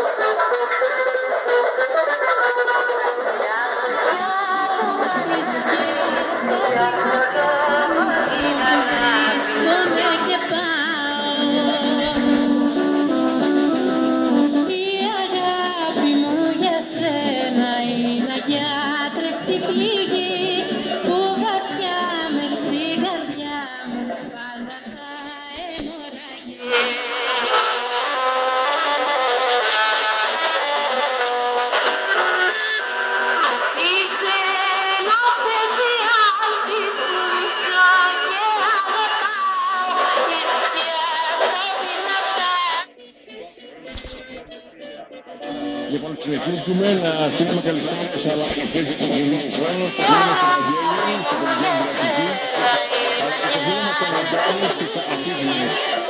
Oh, Λοιπόν, συνεχίζουμε να στείλουμε καλησπέρες αλλά και αυτές του καινούργιου χρόνου στο φίλο μας τον Βαγγέλη, στην πολιτική γραφική, αλλά και στο φίλο μας τον Αντώνη στις Αθήνες.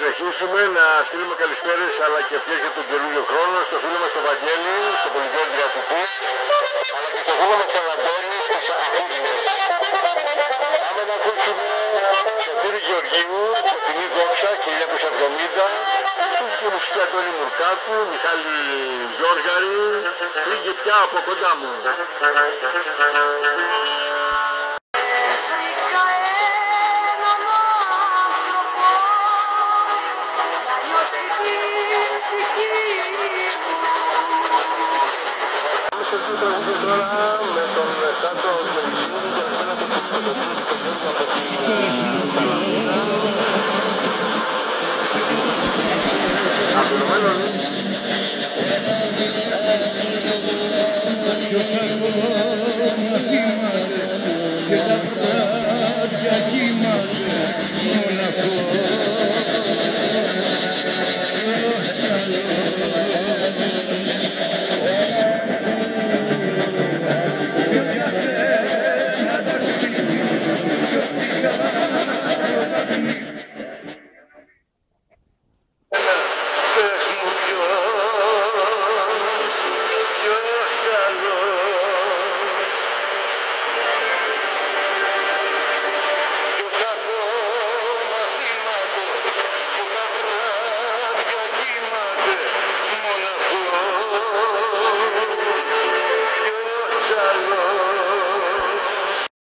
Συνεχίσουμε. Να στείλουμε καλησπέρες αλλά και ευχές για τον καινούριο χρόνο. Στο φίλο μας τον Βαγγέλη, στο πολιτικό γραφική, αλλά και στο φίλο μας τον Αντώνη στις Αθήνες. Πάμε να ακούσουμε τον κύριο Γεωργίου, Κωτεινή Δόξα, 1970, τους μουσική Αντώνη Μουρκάκου, Μιχάλη Γιώργαρη, πήγε πια από κοντά μου. Gracias.